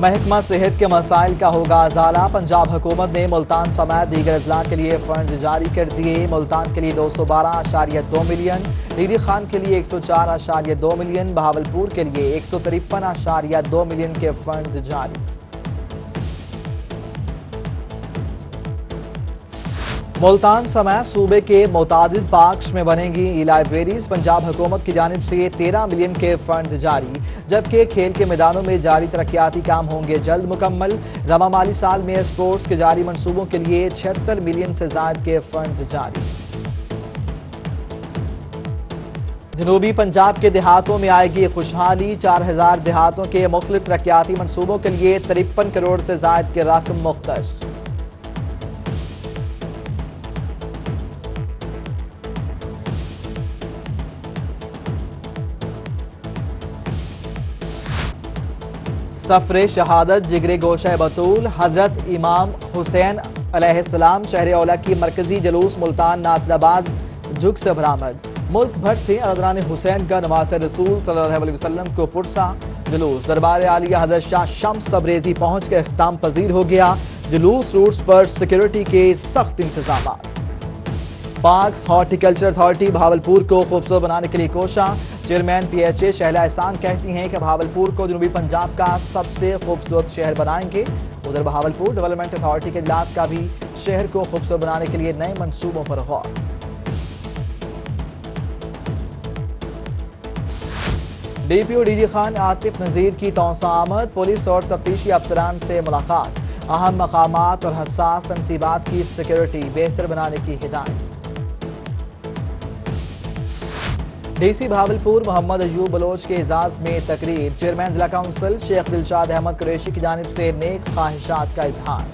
محکمہ صحت کے مسائل کا ہوگا ازالہ۔ پنجاب حکومت نے ملتان سمیت دیگر اضلاع کے لیے فنڈ جاری کر دیے۔ ملتان کے لیے دو سو بارہ اشاریہ دو ملین۔ ڈیری خان کے لیے ایک سو چار اشاریہ دو ملین۔ بہاولپور کے لیے ایک سو ترپن اشاریہ دو ملین کے فنڈ جاری۔ ملتان سمیت صوبے کے متعدد پارکس میں بنیں گی ای لائبریریز۔ پنجاب حکومت کی جانب سے تیرہ ملین کے فنڈ جاری، جبکہ کھیل کے میدانوں میں جاری ترقیاتی کام ہوں گے۔ جلد مکمل، رواں مالی سال میں اسپورٹس کے جاری منصوبوں کے لیے چھہتر ملین سے زائد کے فنڈ جاری۔ جنوبی پنجاب کے دیہاتوں میں آئے گی خوشحالی۔ چار ہزار دیہاتوں کے مختلف ترقیاتی منصوبوں کے لیے ترپن کروڑ سے زائد کے رقم مختص۔ سفر شہادت جگر گوشہ بطول حضرت امام حسین علیہ السلام شہر اولا کی مرکزی جلوس ملتان ناصر آباد جھگ سے برآمد۔ ملک بھر سے عدران حسین کا نواز رسول صلی اللہ علیہ وسلم کو پرسا جلوس۔ دربار عالیہ حضرت شاہ شمس تبریزی پہنچ کے اختتام پذیر ہو گیا۔ جلوس روٹس پر سیکیورٹی کے سخت انتظامات۔ پارکس ہارٹیکلچر اتھارٹی بھاولپور کو خوبصورت بنانے کے لیے کوشاں چیئرمین پی ایچ اے شہلہ احسان کہتی ہیں کہ بھاولپور کو جنوبی پنجاب کا سب سے خوبصورت شہر بنائیں گے۔ ادھر بھاولپور ڈیولپمنٹ اتھارٹی کے اجلاس کا بھی شہر کو خوبصورت بنانے کے لیے نئے منصوبوں پر غور۔ D P O D G Khan Atif Nazir کی توسع آمد، پولیس اور تفتیشی افسران سے ملاقات۔ اہم مقامات اور حساس تنصیبات کی سیکیورٹی بہتر بنانے کی ہدایت۔ ڈی سی بھاولپور محمد ایوب بلوچ کے اعزاز میں تقریب۔ چیئرمین ضلع کونسل شیخ دلشاد احمد قریشی کی جانب سے نیک خواہشات کا اظہار۔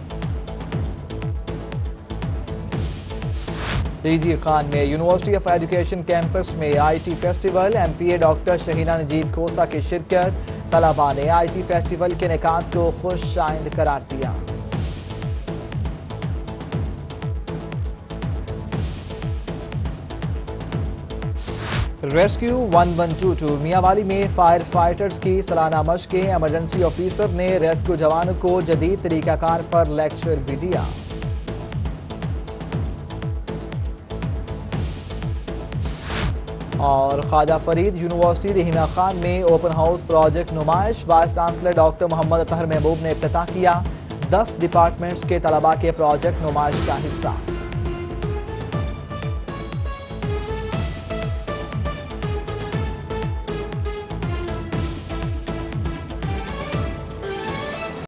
ڈی جی خان میں یونیورسٹی آف ایجوکیشن کیمپس میں I T festival, M P A doctor Shaheena Najeeb Khosa کی شرکت طلبہ نے آئی ٹی فیسٹیول کے نکات کو خوش آئند قرار دیا۔ Rescue one one two two Mianwali میں فائر فائٹرز کی سالانہ مشقیں ایمرجنسی آفیسر نے ریسکیو جوانوں کو جدید طریقہ کار پر لیکچر بھی دیا۔ اور خواجہ فرید یونیورسٹی رحیمہ خان میں اوپن ہاؤس پروجیکٹ نمائش، vice chancellor doctor Muhammad Athar Mehboob نے افتتاح کیا۔ دس ڈپارٹمنٹس کے طلباء کے پروجیکٹ نمائش کا حصہ۔